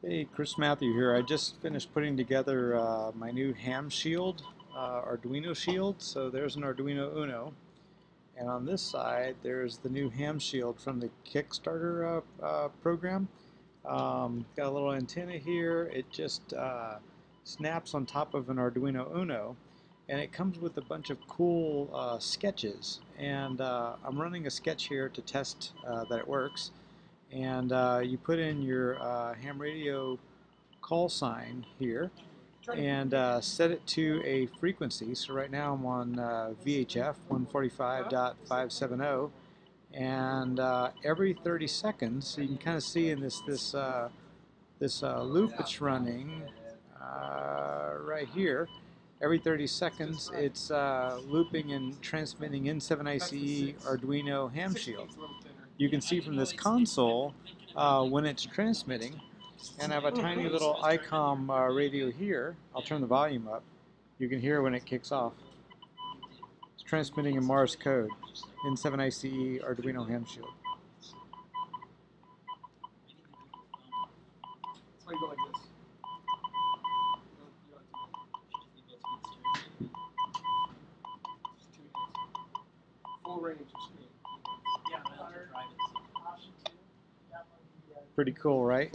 Hey, Chris Matthieu here. I just finished putting together uh, my new ham shield, uh, Arduino shield. So there's an Arduino Uno. And on this side, there's the new ham shield from the Kickstarter uh, uh program. Um, got a little antenna here. It just uh, snaps on top of an Arduino Uno. And it comes with a bunch of cool uh, sketches. And I'm running a sketch here to test that it works and uh, you put in your uh, ham radio call sign here and uh, set it to a frequency. So right now I'm on uh, VHF 145.570 and uh, every 30 seconds, so you can kind of see in this this uh, this loop it's running right here. Every 30 seconds, it's looping and transmitting N7ICE Arduino ham shield you can see from this console uh, when it's transmitting, and I have a tiny little ICOM uh, radio here. I'll turn the volume up. You can hear when it kicks off. It's transmitting in Morse code N7ICE Arduino ham shield. Full range of screen. Pretty cool, right?